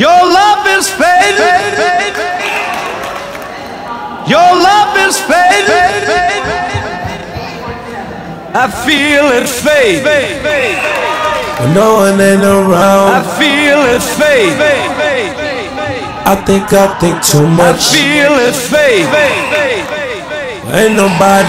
Your love is fading. Your love is fading. I feel it fade. When no one ain't around, I feel it fade. I think I think too much. I feel it fade. Ain't nobody.